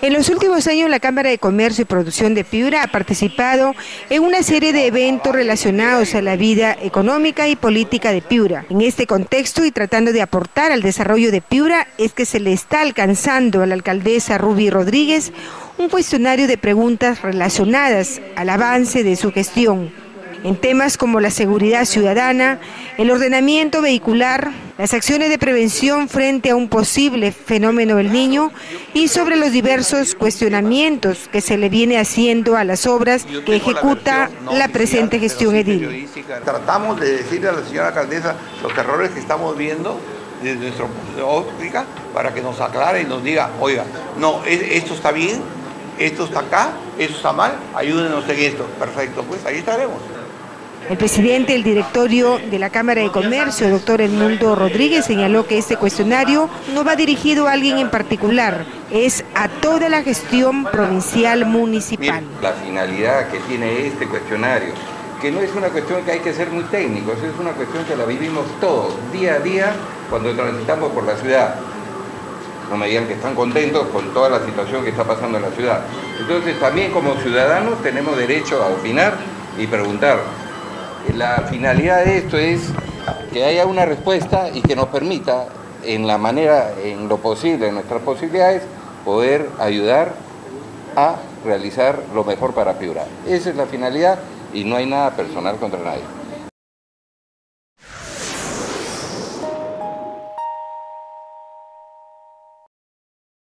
En los últimos años, la Cámara de Comercio y Producción de Piura ha participado en una serie de eventos relacionados a la vida económica y política de Piura. En este contexto y tratando de aportar al desarrollo de Piura, es que se le está alcanzando a la alcaldesa Ruby Rodríguez un cuestionario de preguntas relacionadas al avance de su gestión en temas como la seguridad ciudadana, el ordenamiento vehicular, las acciones de prevención frente a un posible fenómeno del niño y sobre los diversos cuestionamientos que se le viene haciendo a las obras que ejecuta la presente gestión edil. Tratamos de decirle a la señora alcaldesa los errores que estamos viendo desde nuestra óptica para que nos aclare y nos diga, oiga, no, esto está bien, esto está acá, esto está mal, ayúdenos en esto. Perfecto, pues ahí estaremos. El presidente del directorio de la Cámara de Comercio, doctor Edmundo Rodríguez, señaló que este cuestionario no va dirigido a alguien en particular, es a toda la gestión provincial municipal. la finalidad que tiene este cuestionario, que no es una cuestión que hay que ser muy técnicos, es una cuestión que la vivimos todos, día a día, cuando transitamos por la ciudad. No me digan que están contentos con toda la situación que está pasando en la ciudad. Entonces también como ciudadanos tenemos derecho a opinar y preguntar la finalidad de esto es que haya una respuesta y que nos permita, en la manera, en lo posible, en nuestras posibilidades, poder ayudar a realizar lo mejor para Piura. Esa es la finalidad y no hay nada personal contra nadie.